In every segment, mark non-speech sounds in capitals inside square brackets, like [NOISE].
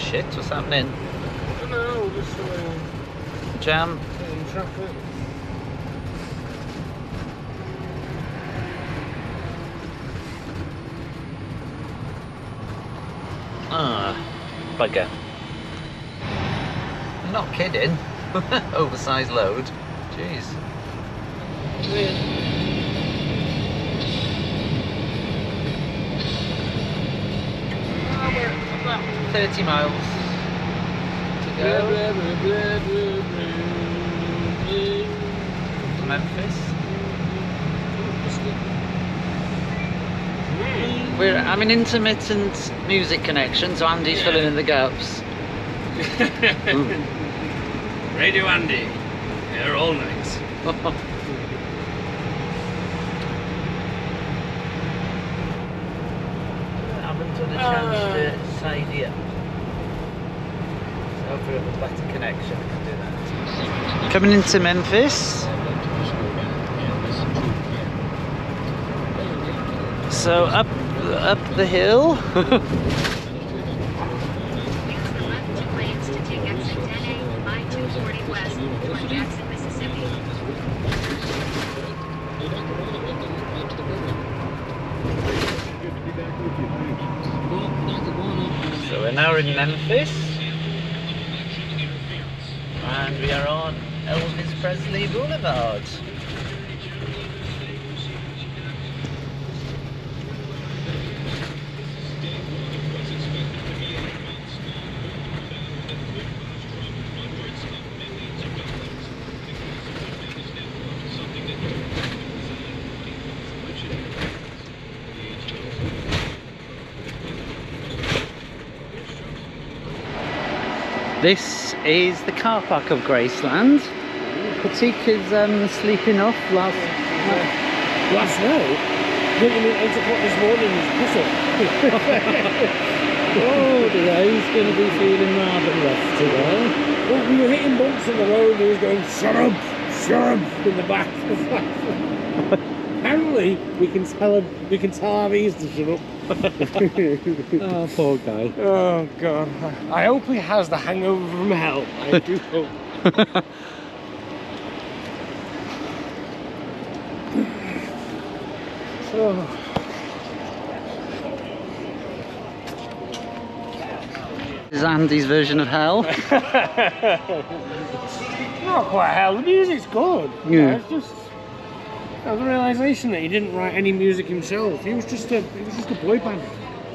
shit, what's happening? No, just uh, Jam? in traffic. Ah, bugger. Not kidding. [LAUGHS] Oversized load. Jeez. Oh, we're about 30 miles to go to Memphis. blah. We're I'm an intermittent music connection, so Andy's Yeah. filling in the gaps. [LAUGHS] Radio Andy. They're all nice. [LAUGHS] haven't to side yet. So hopefully have a better connection can do that. Coming into Memphis. So up up the hill. [LAUGHS] Left lanes to take exit 10A, I-240 west toward Jackson, Mississippi. so we're now in Memphis. And we are on Elvis Presley Boulevard. This is the car park of Graceland. Pratik is um, sleeping off last Last night, drinking at 8 o'clock this morning is piss [LAUGHS] Oh dear, he's going to be feeling rather rough today. Well, we were hitting bumps on the road and he was going, shut up, shut up, in the back. [LAUGHS] Apparently, we can tell him, we can tell our to shut up. [LAUGHS] Oh, poor guy. oh, God. I hope he has the hangover from hell. I [LAUGHS] do hope. Oh. This is Andy's version of hell. [LAUGHS] Not quite hell. The music's good. Yeah. It's just that was a realization that he didn't write any music himself. He was just a he was just a boy band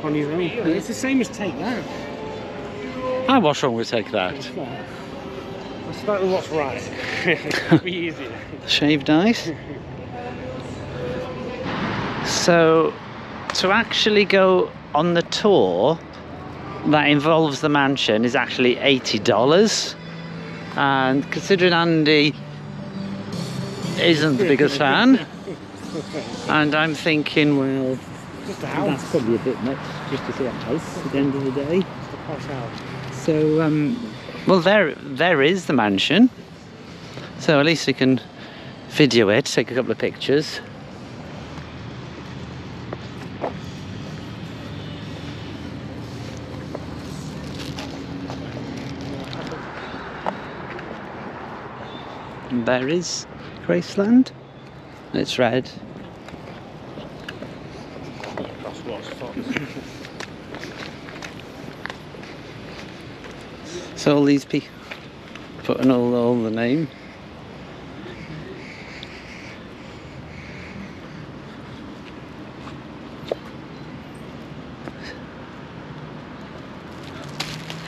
on his own. It's the same as Take That. Ah, what's wrong with Take That? Let's start with what's right. It'll [LAUGHS] be easier. Shaved ice. So, to actually go on the tour that involves the mansion is actually $80. And considering Andy isn't the biggest fan, and I'm thinking, well, Just that's probably a bit much just to see a house at the end of the day. Just a posh. So, um, well, there, there is the mansion. So at least we can video it, take a couple of pictures. And there is Graceland. It's red. That's what's fun. So all these people putting all, all the name.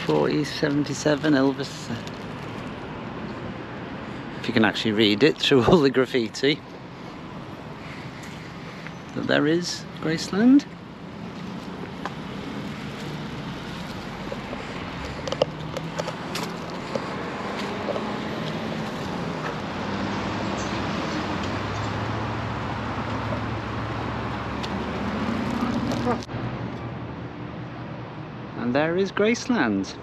Forty seventy seven Elvis. You can actually read it through all the graffiti. That there is Graceland. And there is Graceland.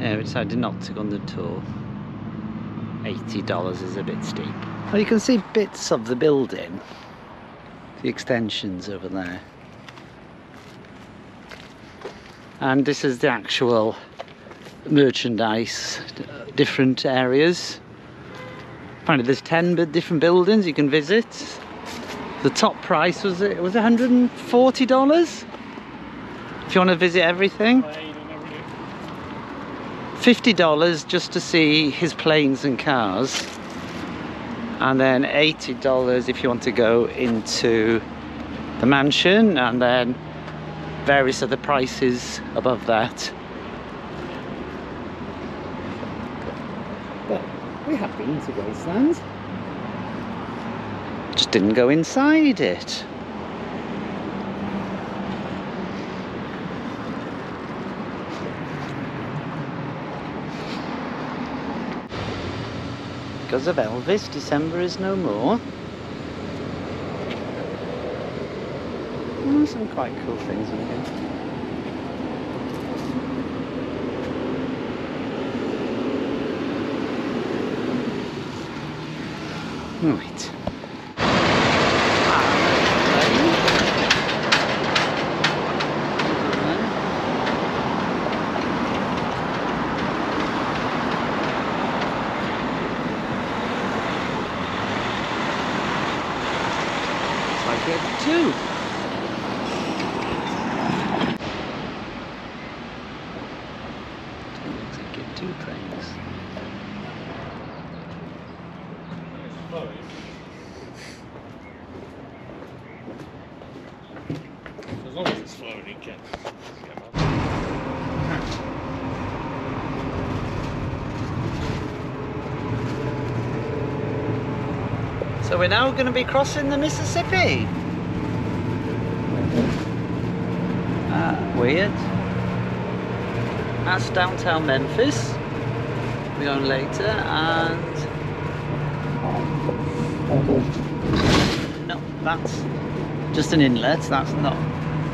Yeah, we decided not to go on the tour. $80 is a bit steep. Well, you can see bits of the building. The extensions over there. And this is the actual merchandise, different areas. Apparently there's 10 different buildings you can visit. The top price was it was $140 if you want to visit everything. $50 just to see his planes and cars. And then $80 if you want to go into the mansion and then various other prices above that. But we have been to Graceland. Just didn't go inside it. Because of Elvis, December is no more. Oh, some quite cool things in here. Right. Get two. Looks like you get two trains. As long as it's flowing, it can. So we're now going to be crossing the Mississippi. Ah, weird. That's downtown Memphis. We're going later and no, that's just an inlet. That's not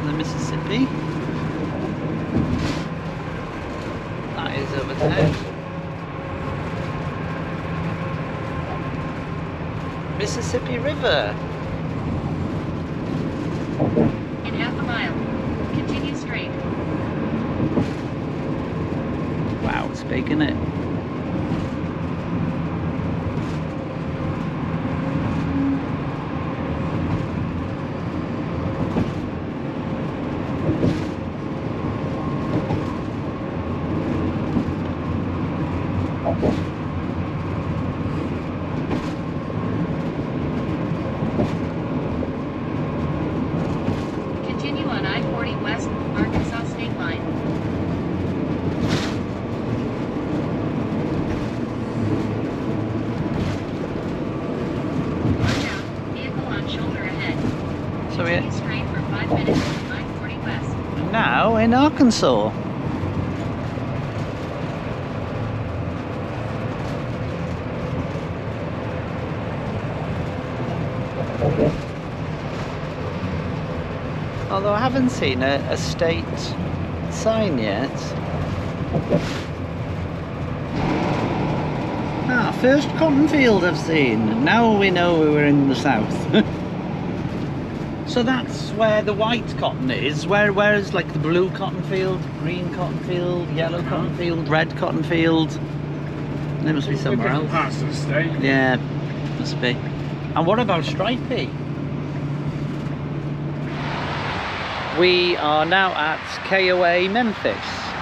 the Mississippi. That is over there. Mississippi River. In half a mile, continue straight. Wow, it's big, isn't it? Continue on I-40 West, Arkansas State Line. Out, vehicle on shoulder ahead. So we're straight for 5 minutes on I-40 West. now in Arkansas. Although I haven't seen a, a state sign yet. Ah, first cotton field I've seen. Now we know we were in the south. [LAUGHS] So that's where the white cotton is. Where where is like the blue cotton field, green cotton field, yellow cotton field, red cotton field? There must be somewhere else. parts of the state. Yeah, must be. And what about Stripey? We are now at KOA Memphis,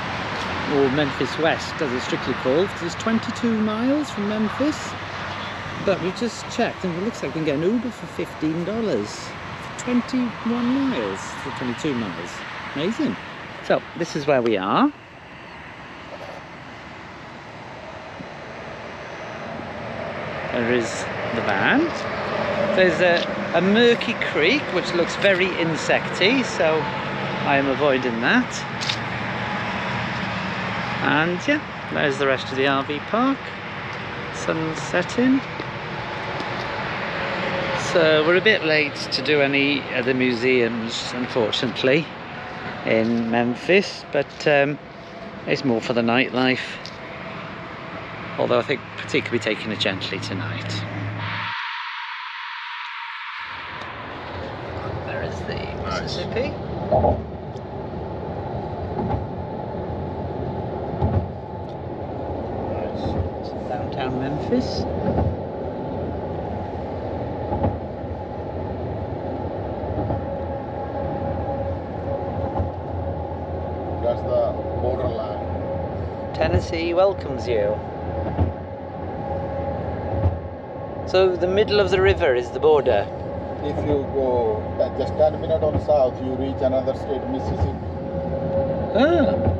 or Memphis West as it's strictly called, 'cause it's 22 miles from Memphis. But we just checked and it looks like we can get an Uber for $15 for 21 miles, for 22 miles. Amazing. So this is where we are. There is the van. There's a, a murky creek which looks very insecty, so I am avoiding that. And yeah, there's the rest of the RV park. Sun's setting. So we're a bit late to do any of the museums, unfortunately, in Memphis, but um, it's more for the nightlife. Although I think particularly taking it gently tonight. downtown Memphis. That's the borderline. Tennessee welcomes you. So the middle of the river is the border. If you go just 10 minutes on south, you reach another state, Mississippi. Ah.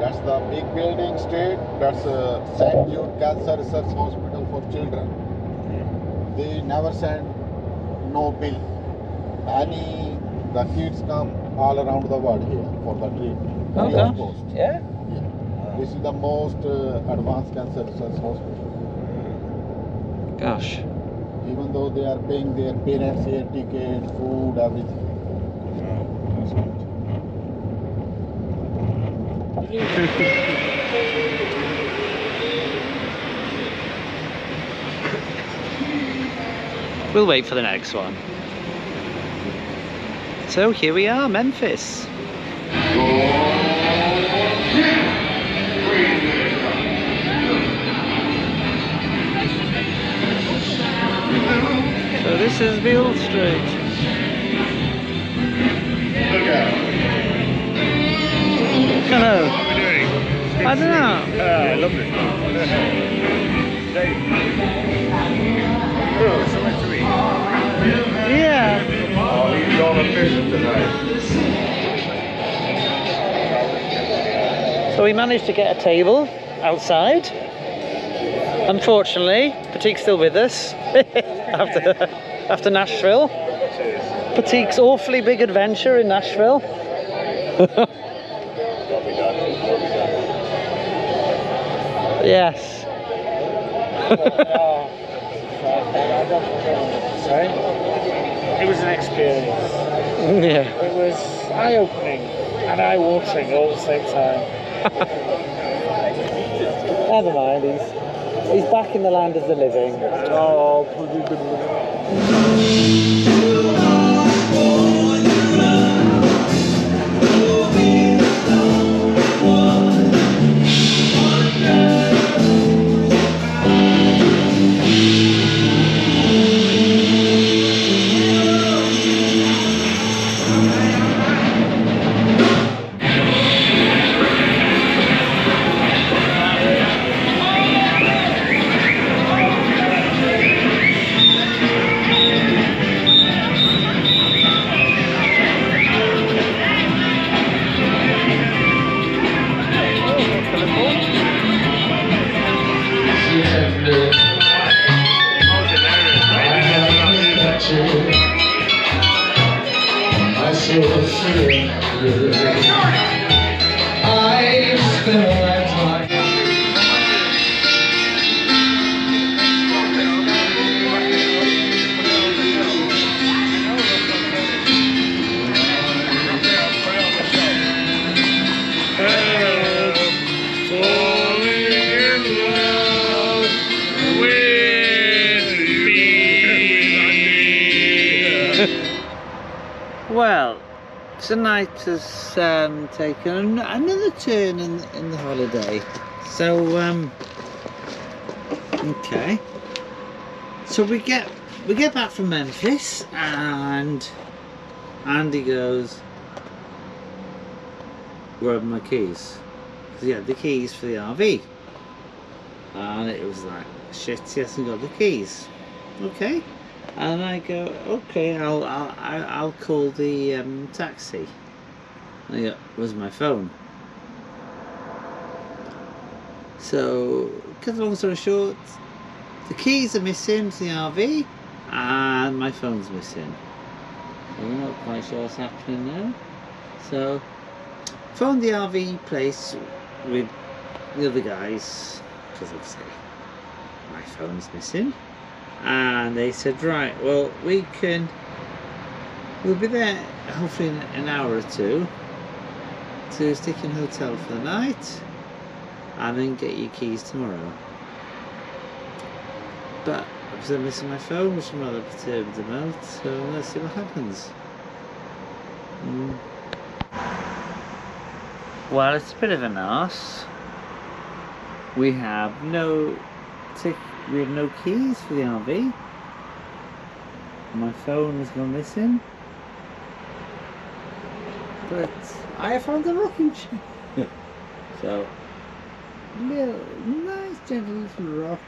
That's the big building state. That's uh, St. Jude Cancer Research Hospital for Children. They never send no bill. Any the kids come all around the world here for the treatment. Oh free gosh. cost. Yeah. Yeah. This is the most uh, advanced cancer research hospital. Gosh. Even though they are paying their parents air ticket, food, everything. We'll wait for the next one. So here we are, Memphis. This is Beale Street. Hello. What are we doing? I don't know. Ah, I love this. Oh, somewhere to eat. Yeah. Oh, he's on a mission tonight. So we managed to get a table outside. Unfortunately, Pratik's still with us [LAUGHS] after after Nashville. Pratik's awfully big adventure in Nashville. [LAUGHS] yes. It was an experience. [LAUGHS] yeah. It was eye-opening and eye-watering all at the same time. [LAUGHS] Never mind. He's he's back in the land of the living. Oh, Well, tonight has um, taken an- another turn in, in the holiday. So, um, okay. So we get we get back from Memphis, and Andy goes, "Where are my keys?" 'Cause he had the keys for the RV, and it was like, "Shit, he hasn't got the keys." Okay. And I go, okay, I'll I'll I'll call the um, taxi. And I go, where's my phone? So, cut long story short, the keys are missing to the RV, and my phone's missing. So we're not quite sure what's happening now. So, phoned the RV place with the other guys, because obviously my phone's missing and they said right well we can we'll be there hopefully in an hour or two to stick in hotel for the night and then get your keys tomorrow but I'm missing my phone which I'm rather perturbed about so let's see what happens Mm. Well, it's a bit of an arse. We have no We have no keys for the RV. My phone has gone missing. But I found a rocking chair. [LAUGHS] so, little nice gentle little rock.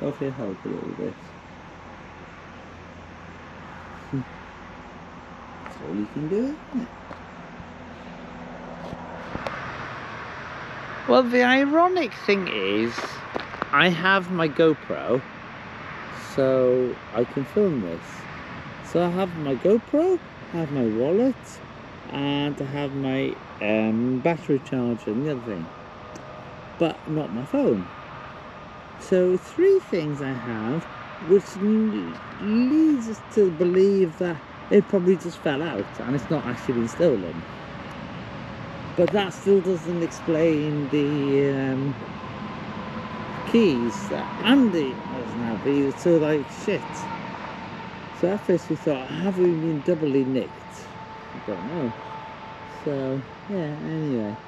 Hopefully it'll help a little bit. [LAUGHS] That's all you can do, isn't it? Well, the ironic thing is, I have my GoPro, so I can film this. So I have my GoPro, I have my wallet, and I have my um, battery charger and the other thing, but not my phone. So three things I have, which leads us to believe that it probably just fell out and it's not actually been stolen. But that still doesn't explain the um, keys that Andy doesn't have either. So like shit. So at first we thought, have we been doubly nicked? I don't know. So yeah. Anyway.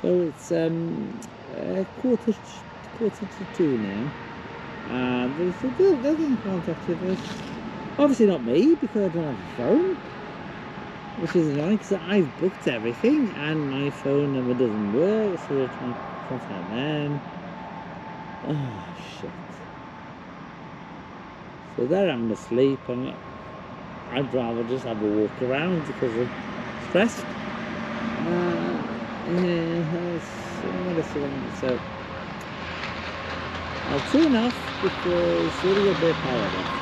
So it's um quarter quarter to two now. And there's a they're getting in contact with us. Obviously not me because I don't have a phone which is annoying because I've booked everything and my phone number doesn't work, so they're trying to contact them. Oh shit. So they're having to sleep and I'd rather just have a walk around because I'm stressed. Uh, yeah. So I'll tune off because there's a bit power.